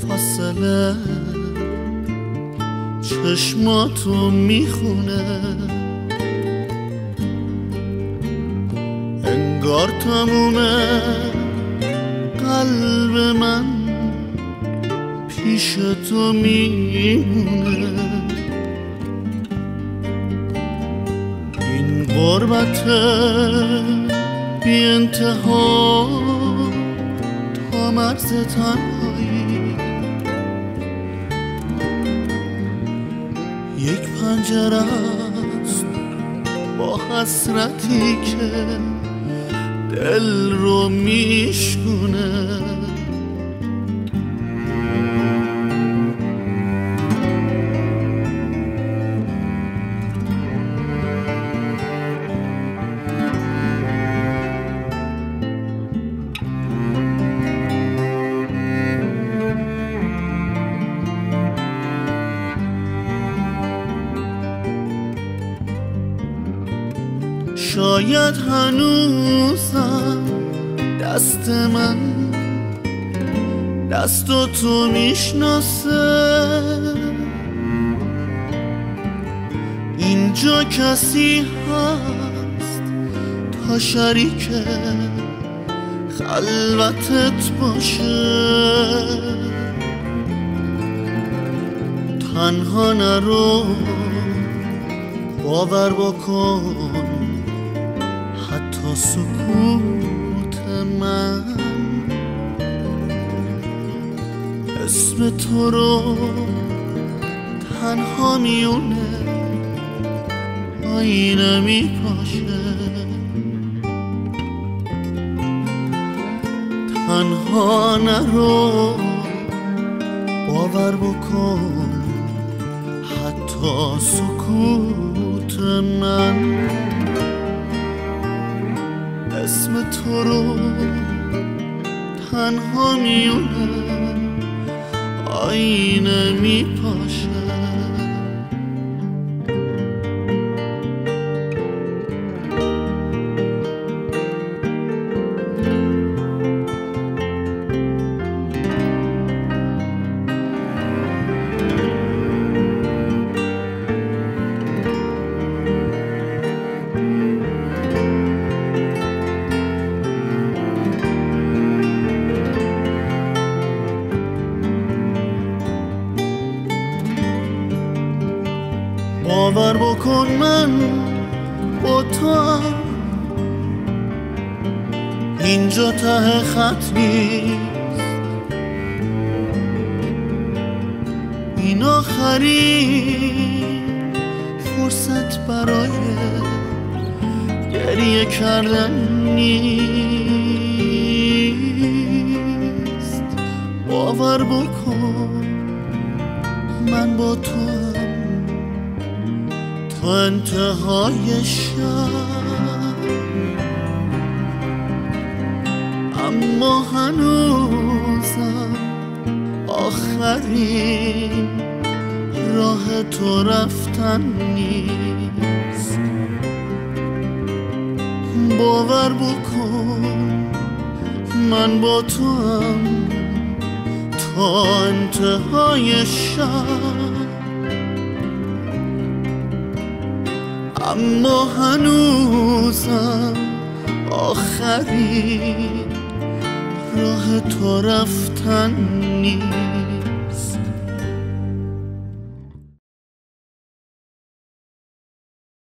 فاصله. چشماتو می‌خونه. انگار تمومه. قلب من پیش تو میمونه. این غربت بی انتها. مرز تنهایی. یک پنجره است با حسرتی که دل رو میشکونه. شاید هنوزم دست من دست تو می‌شناسه. اینجا کسی هست تا شریک خلوتت باشه. تنها نرو باور بکن. سکوت من. اسم تو رو تنها میونه آینه میپاشه تنها نرو باور بکن حتی سکوت من. تو رو تنها میونه آینه میپاشه باور بکن من با تو اینجا ته خط نیست. این آخرین فرصت برای گریه کردن نیست. باور بکن من با تو انتهای شب. اما هنوزم آخرین راه تو رفتن نیست. باور بکن من با تو هم تا انتهای شب. اما هنوزم آخرین راه تو رفتن نیست.